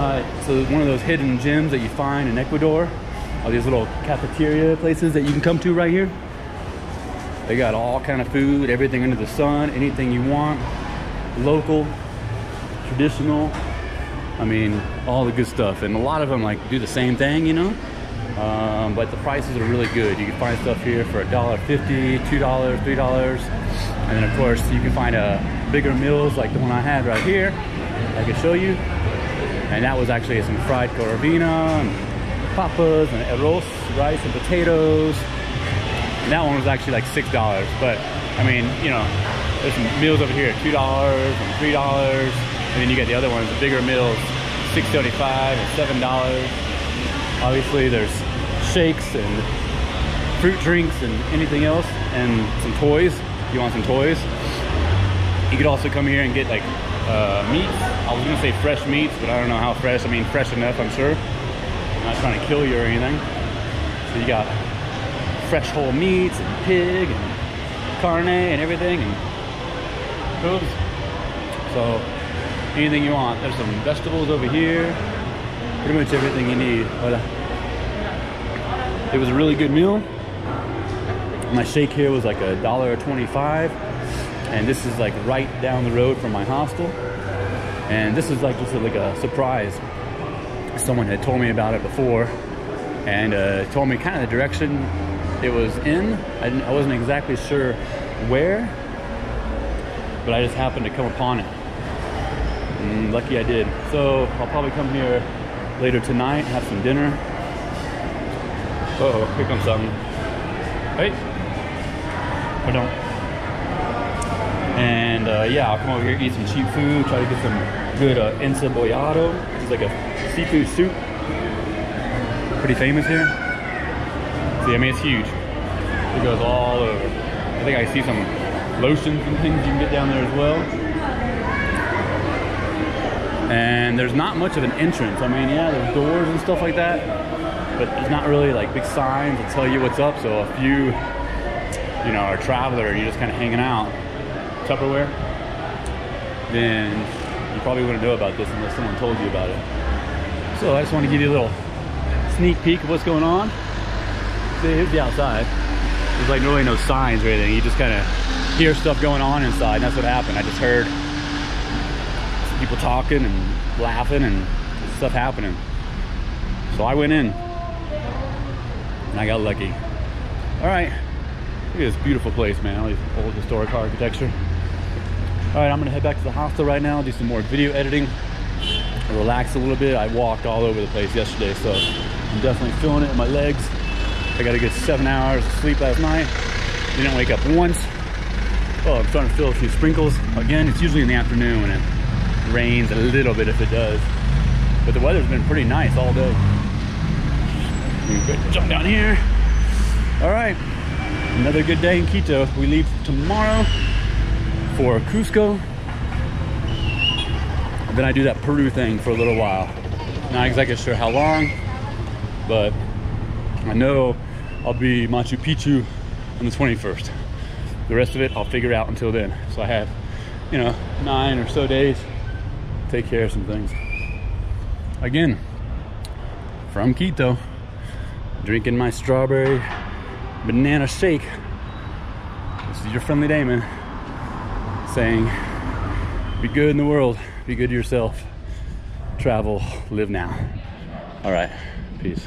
the, one of those hidden gems that you find in Ecuador. All these little cafeteria places that you can come to right here. They got all kind of food, everything under the sun, anything you want, local, traditional. I mean, all the good stuff. And a lot of them like do the same thing, you know? Um, but the prices are really good. You can find stuff here for $1.50, $2, $3. And then of course you can find uh, bigger meals like the one I had right here. I can show you. And that was actually some fried corvina and papas and arroz, rice and potatoes. And that one was actually like $6. But I mean, you know, there's some meals over here, $2 and $3. And then you get the other ones, the bigger meals, $6.75 and $7. Obviously there's shakes and fruit drinks and anything else and some toys. If you want some toys. You could also come here and get like uh, meats. I was gonna say fresh meats, but I don't know how fresh. I mean fresh enough, I'm sure. I'm not trying to kill you or anything. So you got fresh whole meats and pig and carne and everything and hooves. So anything you want. There's some vegetables over here pretty much everything you need. Uh, it was a really good meal. My shake here was like a dollar twenty-five, and this is like right down the road from my hostel. And this is like just like a surprise. Someone had told me about it before, and uh, told me kind of the direction it was in. I, I wasn't exactly sure where, but I just happened to come upon it. And lucky I did. So I'll probably come here later tonight, have some dinner. Uh oh, here comes something. Hey. Or don't. And uh, yeah, I'll come over here, eat some cheap food, try to get some good uh, encebollado. It's like a seafood soup. Pretty famous here. See, I mean, it's huge. It goes all over. I think I see some lotions and things you can get down there as well and there's not much of an entrance. I mean, yeah, there's doors and stuff like that, but there's not really like big signs that tell you what's up. So if you, you know, are a traveler you're just kind of hanging out, Tupperware, then you probably wouldn't know about this unless someone told you about it. So I just want to give you a little sneak peek of what's going on. See, here's the outside. There's like really no signs or anything. You just kind of hear stuff going on inside, and that's what happened. I just heard people talking and laughing and stuff happening. So I went in and I got lucky. All right, look at this beautiful place, man. All these old historic architecture. All right, I'm gonna head back to the hostel right now, do some more video editing, relax a little bit. I walked all over the place yesterday, so I'm definitely feeling it in my legs. I got a good seven hours of sleep last night. Didn't wake up once. Oh, I'm starting to feel a few sprinkles. Again, it's usually in the afternoon when it rains a little bit if it does. But the weather's been pretty nice all day. Jump down here. All right, another good day in Quito. We leave tomorrow for Cusco. And then I do that Peru thing for a little while. Not exactly sure how long, but I know I'll be Machu Picchu on the 21st. The rest of it I'll figure out until then. So I have, you know, nine or so days take care of some things. Again, from Quito, drinking my strawberry banana shake. This is your friendly Damon saying, be good in the world, be good to yourself, travel, live now. All right, peace.